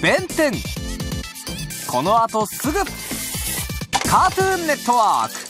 弁天。この後すぐ。カートゥーンネットワーク。